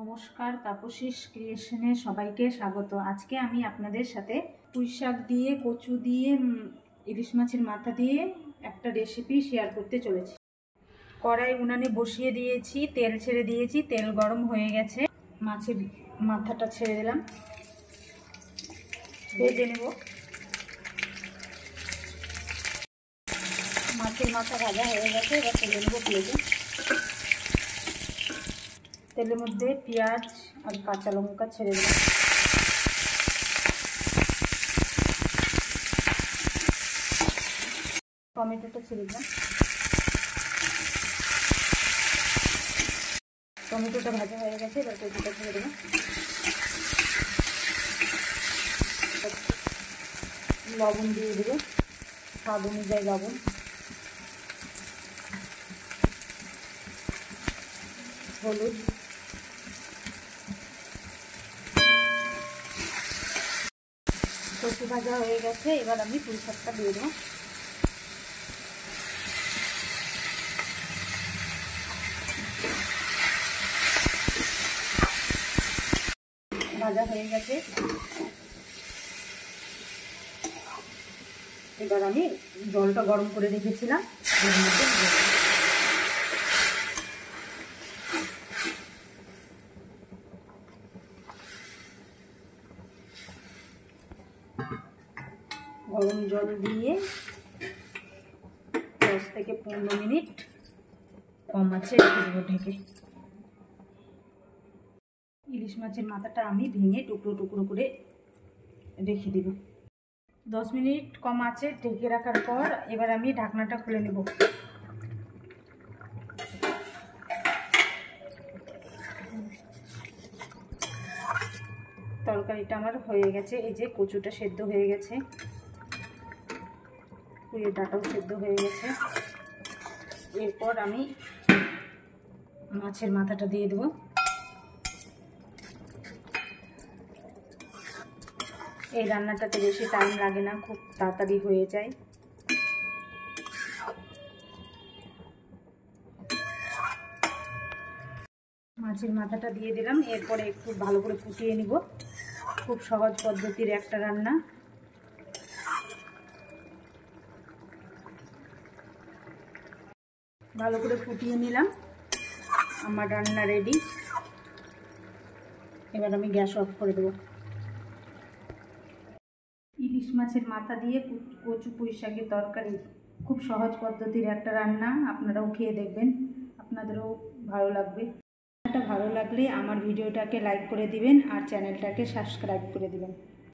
নমস্কার তাপসিস ক্রিয়েশনে সবাইকে স্বাগত। আজকে আমি আপনাদের সাথে পুঁই শাক দিয়ে, কচু দিয়ে ইলিশ মাছের মাথা দিয়ে একটা রেসিপি শেয়ার করতে চলেছি। কড়াই উনানে বসিয়ে দিয়েছি, তেল ছেড়ে দিয়েছি, তেল গরম হয়ে গেছে। মাছের মাথাটা ছেড়ে দিলাম। ভেজে নেব। মাছের মাথা ভাজা হয়ে গেছে, এবার তুলে নেব তেলের মধ্যে পেঁয়াজ আর কাঁচা লঙ্কা ছেড়ে দিলাম টমেটোটা ছেড়ে দিলাম। টমেটোটা ভাজা হয়ে গেছে, এবার কচুটা ছেড়ে দেবো। লবণ দিয়ে দেবো। স্বাদ অনুযায়ী লবণ। হলুদ। কচু ভাজা হয়ে গেছে, এবার আমি পুঁই শাকটা দিয়ে দেবো। ভাজা হয়ে গেছে। এবার আমি জলটা গরম করে রেখেছিলাম। মধ্যে গরম জল দিয়ে দশ থেকে পনেরো মিনিট কম আছে রেখে ঢেকে। ইলিশ মাছের মাথাটা আমি ভেঙে টুকরো টুকরো করে রেখে দেব। দশ মিনিট কম আছে ঢেকে রাখার পর এবার আমি ঢাকনাটা খুলে নেব। তরকারিটা আমার হয়ে গেছে, এই যে কচুটা সেদ্ধ হয়ে গেছে। ডাটাও সেদ্ধ হয়ে গেছে। এরপর আমি মাছের মাথাটা দিয়ে দেবো। এই রান্নাটাতে বেশি টাইম লাগে না, খুব তাড়াতাড়ি হয়ে যায়। মাছের মাথাটা দিয়ে দিলাম, এরপরে একটু ভালো করে ফুটিয়ে নিব। খুব সহজ পদ্ধতির একটা রান্না। ভালো করে ফুটিয়ে নিলাম। আমার রান্না রেডি এবার আমি গ্যাস অফ করে দেবো। ইলিশ মাছের মাথা দিয়ে কচু পুঁই শাকের তরকারি খুব সহজ পদ্ধতির একটা রান্না। আপনারাও খেয়ে দেখবেন। আপনাদেরও ভালো লাগবে। ভালো লাগলে আমার ভিডিওটাকে লাইক করে দিবেন আর চ্যানেলটাকে সাবস্ক্রাইব করে দিবেন।